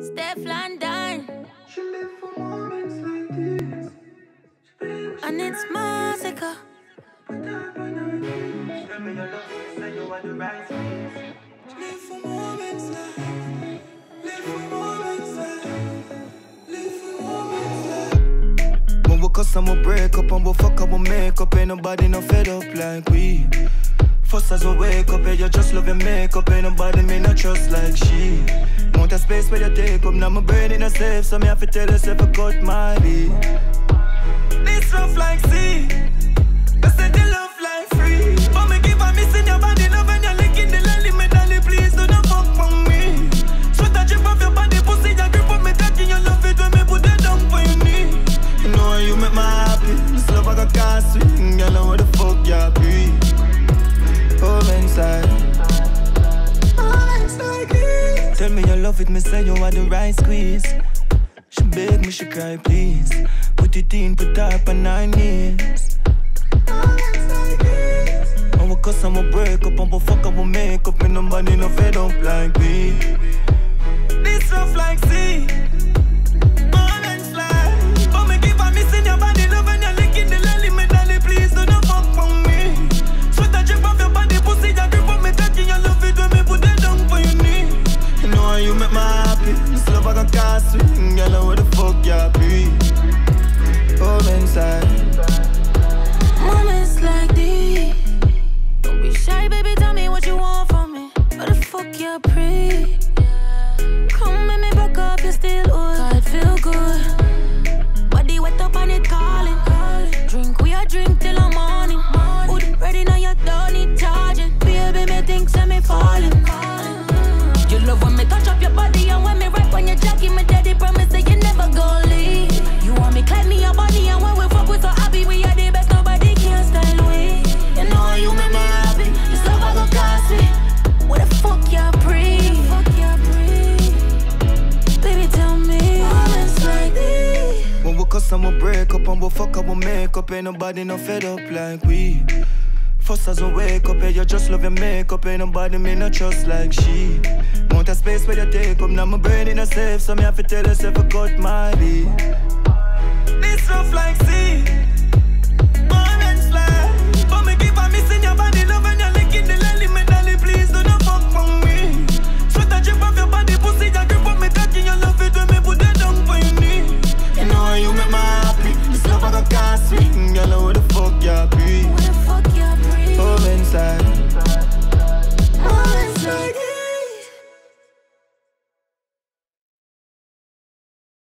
Stefflon Don. And it's Masicka. But Tell me your love, say you are the right place. Live for moments like Live for moments like Live for moments like When we cuss and we break up and we fuck up we make up. Ain't nobody no fed up like we First as we wake up, yeah, you just love your makeup. Ain't nobody me no trust like she. Want a space where you take up Now my brain in a safe So me have to tell yourself I cut my beat This rough like sea They say the love like free it Me say you are the right squeeze. She beg me she cry please. Put it in put up on nine knees. We cuss we break up and we fuck and we make up. And nobody no fed up like we can't swing Girl know where the fuck you be Home inside Moments like these. Don't be shy, baby. Tell me what you want from me. What the fuck you pre? Come make me back up, you still Cuss and we break up and we fuck up we make up. Ain't nobody no fed up like we. First as we wake up, yeah, you just love your makeup. Ain't nobody me no trust like she. Want a space where you take up Now my brain in a safe. So me have to tell yourself I cut my beat